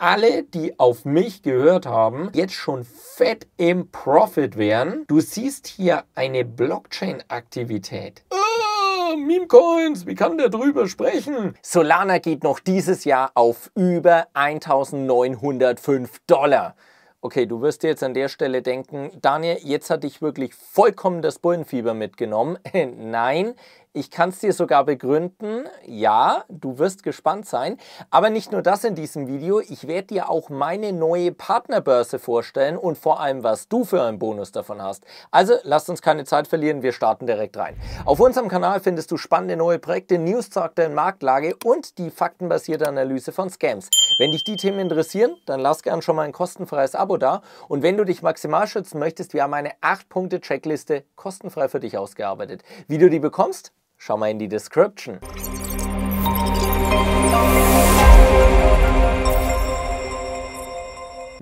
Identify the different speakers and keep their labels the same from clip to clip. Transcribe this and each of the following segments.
Speaker 1: alle, die auf mich gehört haben, jetzt schon fett im Profit wären. Du siehst hier eine Blockchain-Aktivität. Ah, Meme-Coins, wie kann der drüber sprechen? Solana geht noch dieses Jahr auf über 1905 Dollar. Okay, du wirst dir jetzt an der Stelle denken, Daniel, jetzt hat dich wirklich vollkommen das Bullenfieber mitgenommen. Nein, ich kann es dir sogar begründen. Ja, du wirst gespannt sein. Aber nicht nur das in diesem Video. Ich werde dir auch meine neue Partnerbörse vorstellen und vor allem, was du für einen Bonus davon hast. Also lasst uns keine Zeit verlieren. Wir starten direkt rein. Auf unserem Kanal findest du spannende neue Projekte, News zur aktuellen Marktlage und die faktenbasierte Analyse von Scams. Wenn dich die Themen interessieren, dann lass gern schon mal ein kostenfreies Abo da. Und wenn du dich maximal schützen möchtest, wir haben eine 8-Punkte-Checkliste kostenfrei für dich ausgearbeitet. Wie du die bekommst? Schau mal in die Description.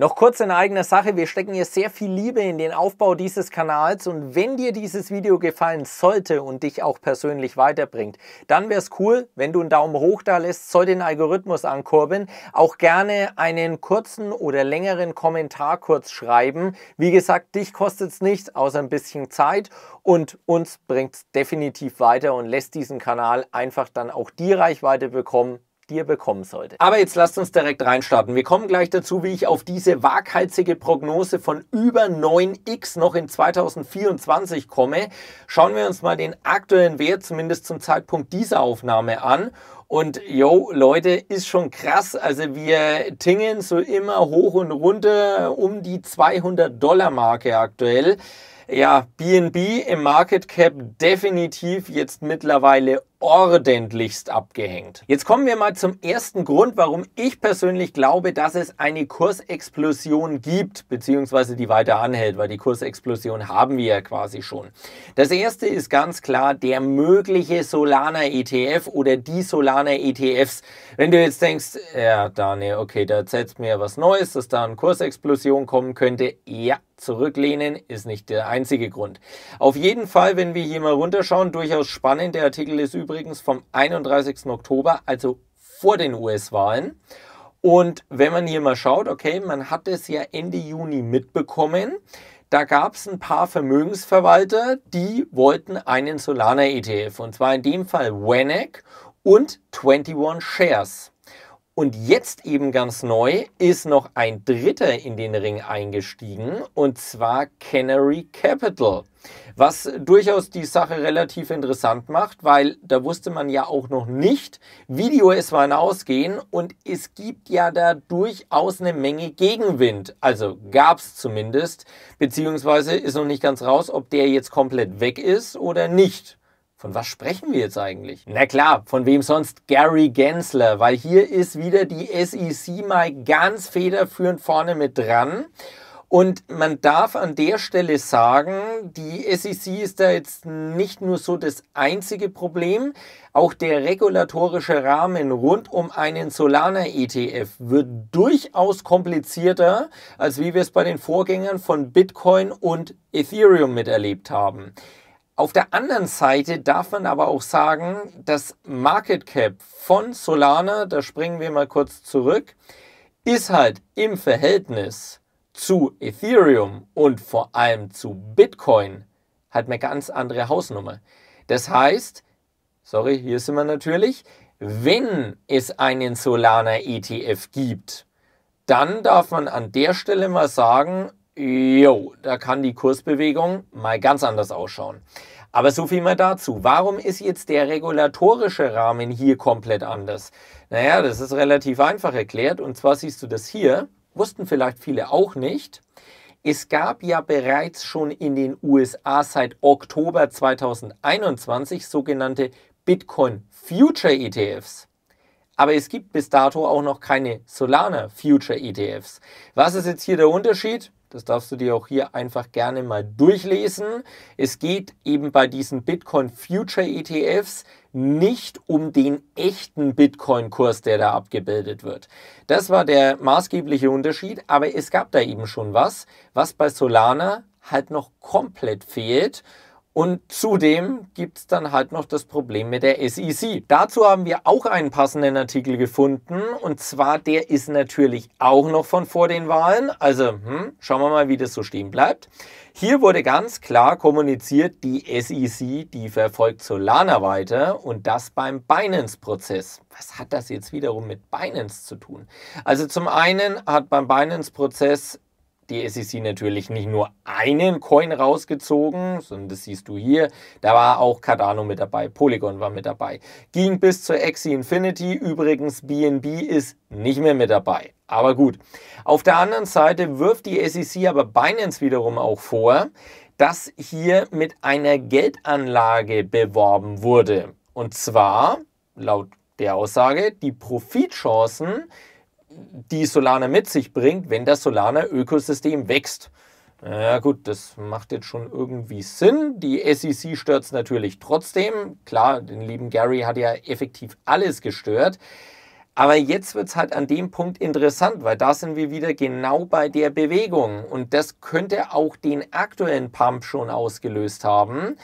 Speaker 1: Noch kurz in eigener Sache, wir stecken hier sehr viel Liebe in den Aufbau dieses Kanals und wenn dir dieses Video gefallen sollte und dich auch persönlich weiterbringt, dann wäre es cool, wenn du einen Daumen hoch da lässt, soll den Algorithmus ankurbeln, auch gerne einen kurzen oder längeren Kommentar kurz schreiben. Wie gesagt, dich kostet es nichts, außer ein bisschen Zeit und uns bringt es definitiv weiter und lässt diesen Kanal einfach dann auch die Reichweite bekommen, ihr bekommen solltet. Aber jetzt lasst uns direkt reinstarten. Wir kommen gleich dazu, wie ich auf diese waghalsige Prognose von über 9x noch in 2024 komme. Schauen wir uns mal den aktuellen Wert, zumindest zum Zeitpunkt dieser Aufnahme an. Und yo, Leute, ist schon krass. Also wir tingen so immer hoch und runter um die 200 Dollar Marke aktuell. Ja, BNB im Market Cap definitiv jetzt mittlerweile ordentlichst abgehängt. Jetzt kommen wir mal zum ersten Grund, warum ich persönlich glaube, dass es eine Kursexplosion gibt, beziehungsweise die weiter anhält, weil die Kursexplosion haben wir ja quasi schon. Das erste ist ganz klar der mögliche Solana ETF oder die Solana ETFs. Wenn du jetzt denkst, ja Daniel, okay, da erzählst mir was Neues, dass da eine Kursexplosion kommen könnte. Ja, zurücklehnen ist nicht der einzige Grund. Auf jeden Fall, wenn wir hier mal runterschauen, durchaus spannend. Der Artikel ist übrigens vom 31. Oktober, also vor den US-Wahlen. Und wenn man hier mal schaut, okay, man hat es ja Ende Juni mitbekommen. Da gab es ein paar Vermögensverwalter, die wollten einen Solana ETF. Und zwar in dem Fall WANEC und 21 Shares. Und jetzt eben ganz neu ist noch ein Dritter in den Ring eingestiegen und zwar Canary Capital. Was durchaus die Sache relativ interessant macht, weil da wusste man ja auch noch nicht, wie die US-Wahlen ausgehen und es gibt ja da durchaus eine Menge Gegenwind. Also gab es zumindest, beziehungsweise ist noch nicht ganz raus, ob der jetzt komplett weg ist oder nicht. Von was sprechen wir jetzt eigentlich? Na klar, von wem sonst? Gary Gensler, weil hier ist wieder die SEC mal ganz federführend vorne mit dran. Und man darf an der Stelle sagen, die SEC ist da jetzt nicht nur so das einzige Problem. Auch der regulatorische Rahmen rund um einen Solana ETF wird durchaus komplizierter, als wie wir es bei den Vorgängern von Bitcoin und Ethereum miterlebt haben. Auf der anderen Seite darf man aber auch sagen, das Market Cap von Solana, da springen wir mal kurz zurück, ist halt im Verhältnis zu Ethereum und vor allem zu Bitcoin halt eine ganz andere Hausnummer. Das heißt, sorry, hier sind wir natürlich, wenn es einen Solana ETF gibt, dann darf man an der Stelle mal sagen, Jo, da kann die Kursbewegung mal ganz anders ausschauen. Aber so viel mal dazu. Warum ist jetzt der regulatorische Rahmen hier komplett anders? Naja, das ist relativ einfach erklärt. Und zwar siehst du das hier, wussten vielleicht viele auch nicht. Es gab ja bereits schon in den USA seit Oktober 2021 sogenannte Bitcoin Future ETFs. Aber es gibt bis dato auch noch keine Solana Future ETFs. Was ist jetzt hier der Unterschied? Das darfst du dir auch hier einfach gerne mal durchlesen. Es geht eben bei diesen Bitcoin Future ETFs nicht um den echten Bitcoin-Kurs, der da abgebildet wird. Das war der maßgebliche Unterschied, aber es gab da eben schon was, was bei Solana halt noch komplett fehlt. Und zudem gibt es dann halt noch das Problem mit der SEC. Dazu haben wir auch einen passenden Artikel gefunden. Und zwar, der ist natürlich auch noch von vor den Wahlen. Also hm, schauen wir mal, wie das so stehen bleibt. Hier wurde ganz klar kommuniziert, die SEC, die verfolgt Solana weiter und das beim Binance-Prozess. Was hat das jetzt wiederum mit Binance zu tun? Also zum einen hat beim Binance-Prozess die SEC natürlich nicht nur einen Coin rausgezogen, sondern das siehst du hier, da war auch Cardano mit dabei, Polygon war mit dabei. Ging bis zur Axie Infinity, übrigens BNB ist nicht mehr mit dabei. Aber gut. Auf der anderen Seite wirft die SEC aber Binance wiederum auch vor, dass hier mit einer Geldanlage beworben wurde. Und zwar, laut der Aussage, die Profitchancen die Solana mit sich bringt, wenn das Solana-Ökosystem wächst. Ja gut, das macht jetzt schon irgendwie Sinn. Die SEC stört es natürlich trotzdem. Klar, den lieben Gary hat ja effektiv alles gestört. Aber jetzt wird es halt an dem Punkt interessant, weil da sind wir wieder genau bei der Bewegung. Und das könnte auch den aktuellen Pump schon ausgelöst haben,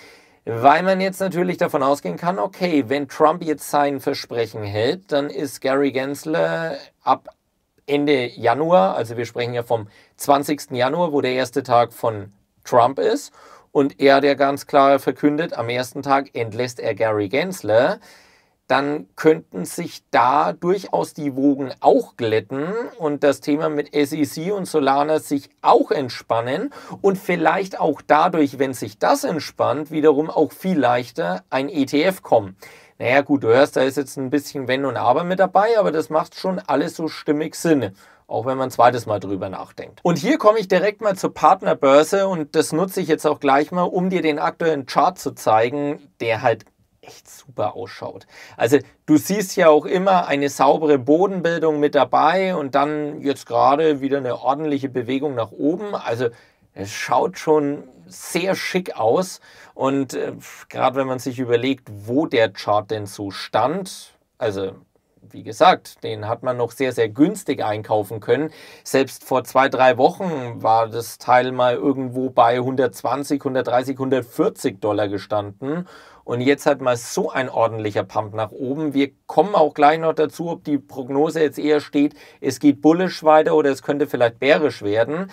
Speaker 1: weil man jetzt natürlich davon ausgehen kann, okay, wenn Trump jetzt sein Versprechen hält, dann ist Gary Gensler ab Ende Januar, also wir sprechen ja vom 20. Januar, wo der erste Tag von Trump ist. Und er hat ja ganz klar verkündet, am ersten Tag entlässt er Gary Gensler. Dann könnten sich da durchaus die Wogen auch glätten und das Thema mit SEC und Solana sich auch entspannen und vielleicht auch dadurch, wenn sich das entspannt, wiederum auch viel leichter ein ETF kommen. Naja gut, du hörst, da ist jetzt ein bisschen Wenn und Aber mit dabei, aber das macht schon alles so stimmig Sinn. Auch wenn man ein zweites Mal drüber nachdenkt. Und hier komme ich direkt mal zur Partnerbörse und das nutze ich jetzt auch gleich mal, um dir den aktuellen Chart zu zeigen, der halt echt super ausschaut. Also du siehst ja auch immer eine saubere Bodenbildung mit dabei und dann jetzt gerade wieder eine ordentliche Bewegung nach oben. Also es schaut schon sehr schick aus und äh, gerade wenn man sich überlegt, wo der Chart denn so stand, also wie gesagt, den hat man noch sehr, sehr günstig einkaufen können. Selbst vor zwei, drei Wochen war das Teil mal irgendwo bei 120, 130, 140 Dollar gestanden. Und jetzt hat mal so ein ordentlicher Pump nach oben. Wir kommen auch gleich noch dazu, ob die Prognose jetzt eher steht, es geht bullisch weiter oder es könnte vielleicht bärisch werden.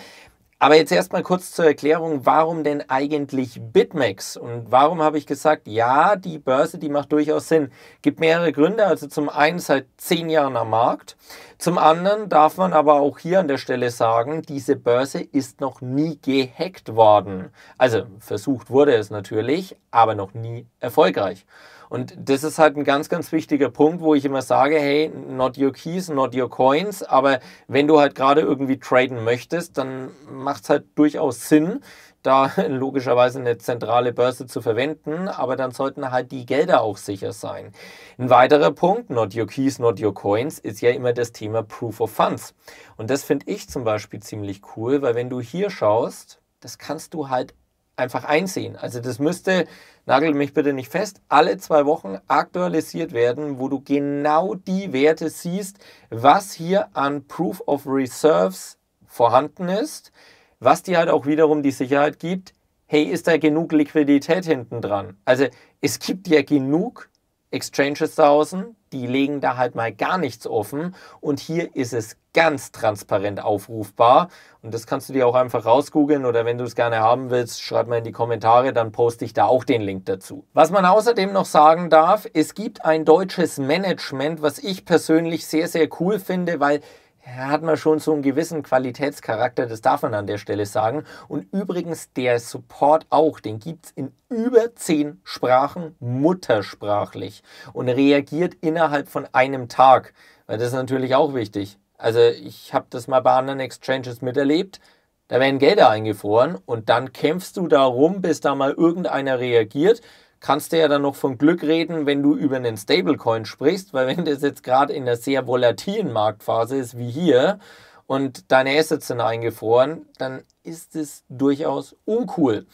Speaker 1: Aber jetzt erstmal kurz zur Erklärung, warum denn eigentlich BitMEX? Und warum habe ich gesagt, ja, die Börse, die macht durchaus Sinn. Gibt mehrere Gründe. Also zum einen seit zehn Jahren am Markt. Zum anderen darf man aber auch hier an der Stelle sagen, diese Börse ist noch nie gehackt worden. Also versucht wurde es natürlich, aber noch nie erfolgreich. Und das ist halt ein ganz, ganz wichtiger Punkt, wo ich immer sage, hey, not your keys, not your coins. Aber wenn du halt gerade irgendwie traden möchtest, dann macht es halt durchaus Sinn, da logischerweise eine zentrale Börse zu verwenden, aber dann sollten halt die Gelder auch sicher sein. Ein weiterer Punkt, not your keys, not your coins, ist ja immer das Thema Proof of Funds. Und das finde ich zum Beispiel ziemlich cool, weil wenn du hier schaust, das kannst du halt einfach einsehen. Also das müsste, nagel mich bitte nicht fest, alle zwei Wochen aktualisiert werden, wo du genau die Werte siehst, was hier an Proof of Reserves vorhanden ist, was dir halt auch wiederum die Sicherheit gibt, hey, ist da genug Liquidität hinten dran? Also es gibt ja genug Exchanges draußen, die legen da halt mal gar nichts offen und hier ist es ganz transparent aufrufbar und das kannst du dir auch einfach rausgoogeln oder wenn du es gerne haben willst, schreib mal in die Kommentare, dann poste ich da auch den Link dazu. Was man außerdem noch sagen darf, es gibt ein deutsches Management, was ich persönlich sehr, sehr cool finde, weil hat man schon so einen gewissen Qualitätscharakter, das darf man an der Stelle sagen. Und übrigens der Support auch, den gibt es in über zehn Sprachen muttersprachlich und reagiert innerhalb von einem Tag. Weil das ist natürlich auch wichtig. Also ich habe das mal bei anderen Exchanges miterlebt. Da werden Gelder eingefroren und dann kämpfst du darum, bis da mal irgendeiner reagiert kannst du ja dann noch von Glück reden, wenn du über einen Stablecoin sprichst, weil wenn das jetzt gerade in einer sehr volatilen Marktphase ist wie hier und deine Assets sind eingefroren, dann ist es durchaus uncool.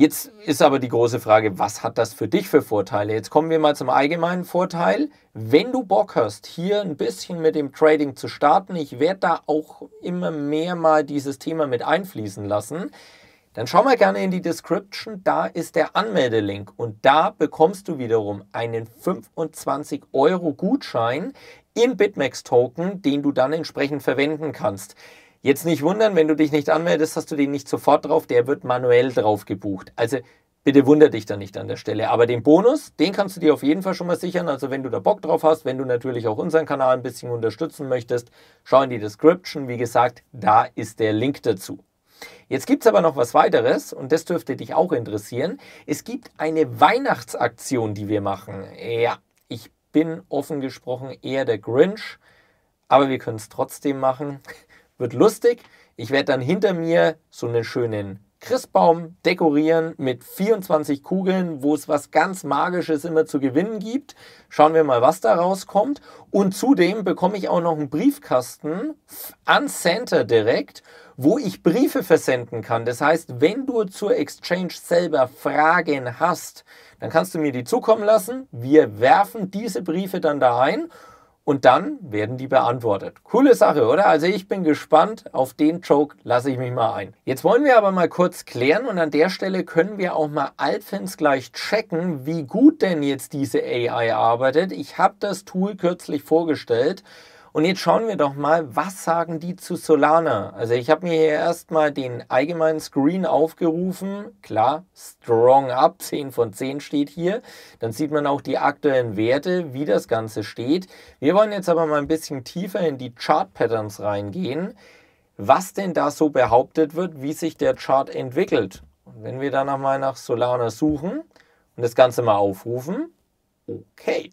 Speaker 1: Jetzt ist aber die große Frage, was hat das für dich für Vorteile? Jetzt kommen wir mal zum allgemeinen Vorteil. Wenn du Bock hast, hier ein bisschen mit dem Trading zu starten, ich werde da auch immer mehr mal dieses Thema mit einfließen lassen, dann schau mal gerne in die Description, da ist der Anmeldelink und da bekommst du wiederum einen 25 Euro Gutschein in BitMEX Token, den du dann entsprechend verwenden kannst. Jetzt nicht wundern, wenn du dich nicht anmeldest, hast du den nicht sofort drauf, der wird manuell drauf gebucht. Also bitte wundere dich da nicht an der Stelle. Aber den Bonus, den kannst du dir auf jeden Fall schon mal sichern. Also wenn du da Bock drauf hast, wenn du natürlich auch unseren Kanal ein bisschen unterstützen möchtest, schau in die Description. Wie gesagt, da ist der Link dazu. Jetzt gibt es aber noch was weiteres und das dürfte dich auch interessieren. Es gibt eine Weihnachtsaktion, die wir machen. Ja, ich bin offen gesprochen eher der Grinch, aber wir können es trotzdem machen. Wird lustig. Ich werde dann hinter mir so einen schönen Christbaum dekorieren mit 24 Kugeln, wo es was ganz Magisches immer zu gewinnen gibt. Schauen wir mal, was da rauskommt. Und zudem bekomme ich auch noch einen Briefkasten an Santa direkt, wo ich Briefe versenden kann. Das heißt, wenn du zur Exchange selber Fragen hast, dann kannst du mir die zukommen lassen. Wir werfen diese Briefe dann da ein und dann werden die beantwortet. Coole Sache, oder? Also ich bin gespannt. Auf den Joke lasse ich mich mal ein. Jetzt wollen wir aber mal kurz klären und an der Stelle können wir auch mal Altfans gleich checken, wie gut denn jetzt diese AI arbeitet. Ich habe das Tool kürzlich vorgestellt und jetzt schauen wir doch mal, was sagen die zu Solana? Also ich habe mir hier erstmal den allgemeinen Screen aufgerufen. Klar, Strong Up, 10 von 10 steht hier. Dann sieht man auch die aktuellen Werte, wie das Ganze steht. Wir wollen jetzt aber mal ein bisschen tiefer in die Chart Patterns reingehen. Was denn da so behauptet wird, wie sich der Chart entwickelt. Und wenn wir dann nochmal nach Solana suchen und das Ganze mal aufrufen, okay.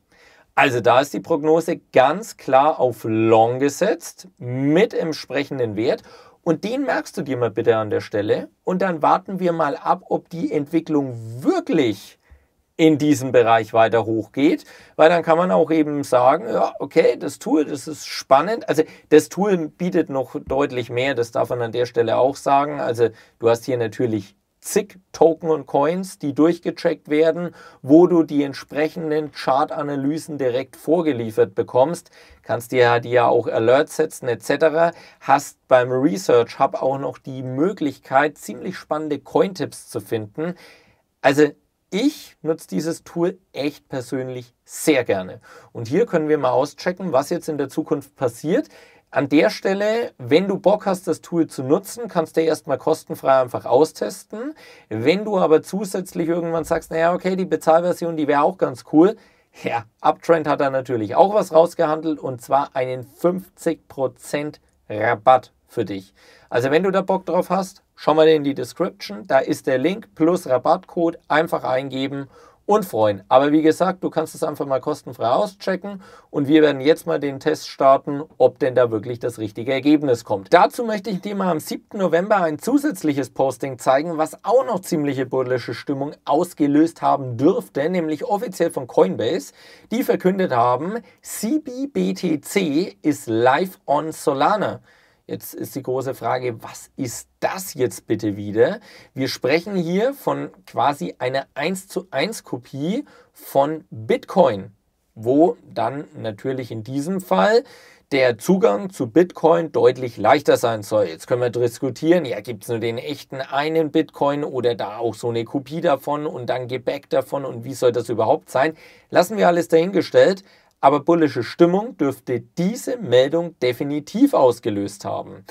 Speaker 1: Also da ist die Prognose ganz klar auf Long gesetzt mit entsprechenden Wert. Und den merkst du dir mal bitte an der Stelle. Und dann warten wir mal ab, ob die Entwicklung wirklich in diesem Bereich weiter hochgeht, weil dann kann man auch eben sagen, ja, okay, das Tool, das ist spannend. Also das Tool bietet noch deutlich mehr, das darf man an der Stelle auch sagen. Also du hast hier natürlich zig Token und Coins, die durchgecheckt werden, wo du die entsprechenden Chartanalysen direkt vorgeliefert bekommst. Kannst dir die ja auch Alerts setzen etc. Hast beim Research Hub auch noch die Möglichkeit, ziemlich spannende Cointipps zu finden. Also ich nutze dieses Tool echt persönlich sehr gerne. Und hier können wir mal auschecken, was jetzt in der Zukunft passiert. An der Stelle, wenn du Bock hast, das Tool zu nutzen, kannst du erstmal kostenfrei einfach austesten. Wenn du aber zusätzlich irgendwann sagst, naja, okay, die Bezahlversion, die wäre auch ganz cool. Ja, Uptrend hat da natürlich auch was rausgehandelt und zwar einen 50% Rabatt für dich. Also wenn du da Bock drauf hast, schau mal in die Description, da ist der Link plus Rabattcode, einfach eingeben und freuen. Aber wie gesagt, du kannst es einfach mal kostenfrei auschecken und wir werden jetzt mal den Test starten, ob denn da wirklich das richtige Ergebnis kommt. Dazu möchte ich dir mal am 7. November ein zusätzliches Posting zeigen, was auch noch ziemliche bullische Stimmung ausgelöst haben dürfte, nämlich offiziell von Coinbase, die verkündet haben, CBBTC ist live on Solana. Jetzt ist die große Frage, was ist das jetzt bitte wieder? Wir sprechen hier von quasi einer 1 zu 1 Kopie von Bitcoin, wo dann natürlich in diesem Fall der Zugang zu Bitcoin deutlich leichter sein soll. Jetzt können wir diskutieren, ja, gibt es nur den echten einen Bitcoin oder da auch so eine Kopie davon und dann Gebäck davon und wie soll das überhaupt sein? Lassen wir alles dahingestellt. Aber bullische Stimmung dürfte diese Meldung definitiv ausgelöst haben.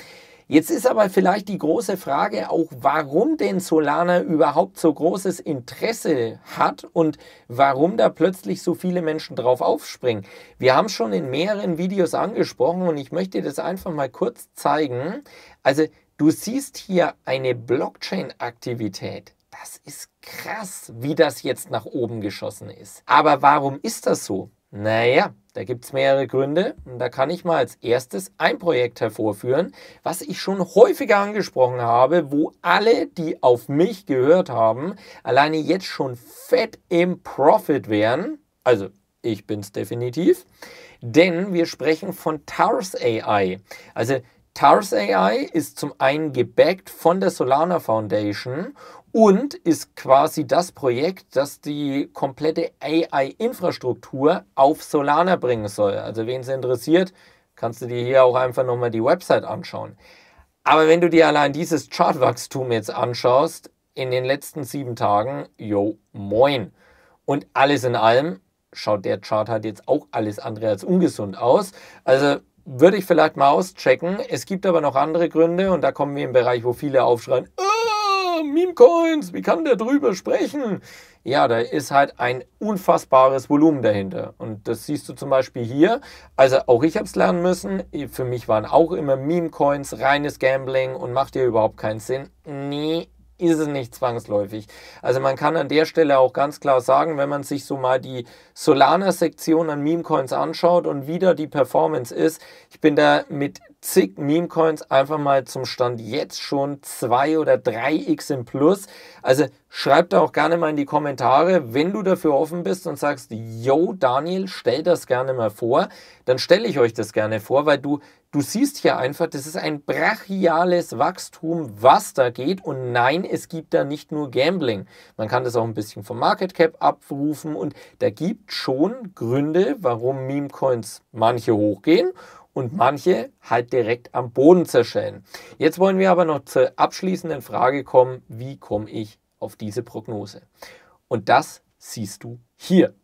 Speaker 1: Jetzt ist aber vielleicht die große Frage auch, warum denn Solana überhaupt so großes Interesse hat und warum da plötzlich so viele Menschen drauf aufspringen. Wir haben schon in mehreren Videos angesprochen und ich möchte das einfach mal kurz zeigen. Also du siehst hier eine Blockchain-Aktivität. Das ist krass, wie das jetzt nach oben geschossen ist. Aber warum ist das so? Naja, da gibt es mehrere Gründe und da kann ich mal als erstes ein Projekt hervorführen, was ich schon häufiger angesprochen habe, wo alle, die auf mich gehört haben, alleine jetzt schon fett im Profit wären. Also ich bin es definitiv, denn wir sprechen von Tars AI. Also Tars AI ist zum einen gebackt von der Solana Foundation und ist quasi das Projekt, das die komplette AI-Infrastruktur auf Solana bringen soll. Also wen es interessiert, kannst du dir hier auch einfach nochmal die Website anschauen. Aber wenn du dir allein dieses Chartwachstum jetzt anschaust, in den letzten sieben Tagen, yo, moin. Und alles in allem schaut der Chart halt jetzt auch alles andere als ungesund aus. Also würde ich vielleicht mal auschecken. Es gibt aber noch andere Gründe und da kommen wir im Bereich, wo viele aufschreien, oh, Meme-Coins, wie kann der drüber sprechen? Ja, da ist halt ein unfassbares Volumen dahinter. Und das siehst du zum Beispiel hier. Also auch ich habe es lernen müssen. Für mich waren auch immer Meme-Coins reines Gambling und macht dir überhaupt keinen Sinn. Nee, ist es nicht zwangsläufig. Also man kann an der Stelle auch ganz klar sagen, wenn man sich so mal die Solana-Sektion an Meme-Coins anschaut und wieder die Performance ist, ich bin da mit zig Meme-Coins einfach mal zum Stand jetzt schon 2 oder 3x im Plus. Also schreib da auch gerne mal in die Kommentare, wenn du dafür offen bist und sagst, yo Daniel, stell das gerne mal vor, dann stelle ich euch das gerne vor, weil du Du siehst hier einfach, das ist ein brachiales Wachstum, was da geht. Und nein, es gibt da nicht nur Gambling. Man kann das auch ein bisschen vom Market Cap abrufen. Und da gibt schon Gründe, warum Meme-Coins manche hochgehen und manche halt direkt am Boden zerschellen. Jetzt wollen wir aber noch zur abschließenden Frage kommen, wie komme ich auf diese Prognose? Und das siehst du hier.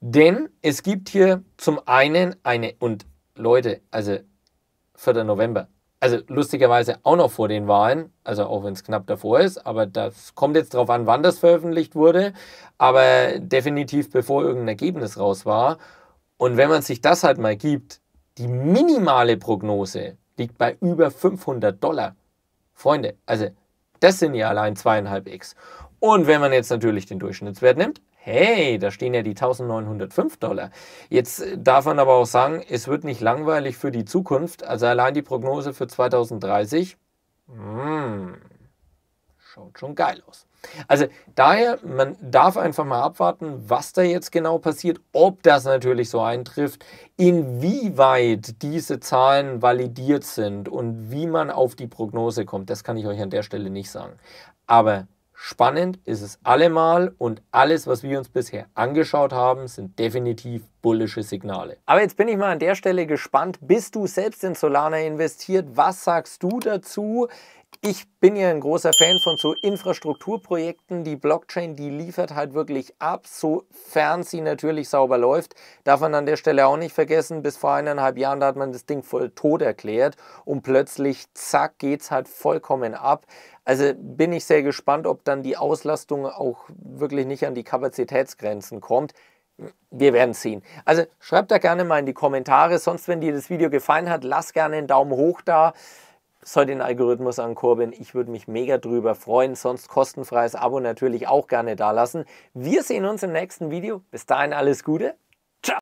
Speaker 1: Denn es gibt hier zum einen eine, und Leute, also 4. November. Also lustigerweise auch noch vor den Wahlen, also auch wenn es knapp davor ist, aber das kommt jetzt darauf an, wann das veröffentlicht wurde, aber definitiv bevor irgendein Ergebnis raus war. Und wenn man sich das halt mal gibt, die minimale Prognose liegt bei über 500 Dollar. Freunde, also das sind ja allein zweieinhalb X. Und wenn man jetzt natürlich den Durchschnittswert nimmt, hey, da stehen ja die 1905 Dollar. Jetzt darf man aber auch sagen, es wird nicht langweilig für die Zukunft. Also allein die Prognose für 2030, mm, schaut schon geil aus. Also daher, man darf einfach mal abwarten, was da jetzt genau passiert, ob das natürlich so eintrifft, inwieweit diese Zahlen validiert sind und wie man auf die Prognose kommt. Das kann ich euch an der Stelle nicht sagen. Aber Spannend ist es allemal und alles, was wir uns bisher angeschaut haben, sind definitiv bullische Signale. Aber jetzt bin ich mal an der Stelle gespannt. Bist du selbst in Solana investiert? Was sagst du dazu? Ich bin ja ein großer Fan von so Infrastrukturprojekten. Die Blockchain, die liefert halt wirklich ab, sofern sie natürlich sauber läuft. Darf man an der Stelle auch nicht vergessen, bis vor eineinhalb Jahren, da hat man das Ding voll tot erklärt und plötzlich, zack, geht es halt vollkommen ab. Also bin ich sehr gespannt, ob dann die Auslastung auch wirklich nicht an die Kapazitätsgrenzen kommt. Wir werden sehen. Also schreibt da gerne mal in die Kommentare. Sonst, wenn dir das Video gefallen hat, lass gerne einen Daumen hoch da soll den Algorithmus ankurbeln. Ich würde mich mega drüber freuen. Sonst kostenfreies Abo natürlich auch gerne da lassen. Wir sehen uns im nächsten Video. Bis dahin alles Gute. Ciao.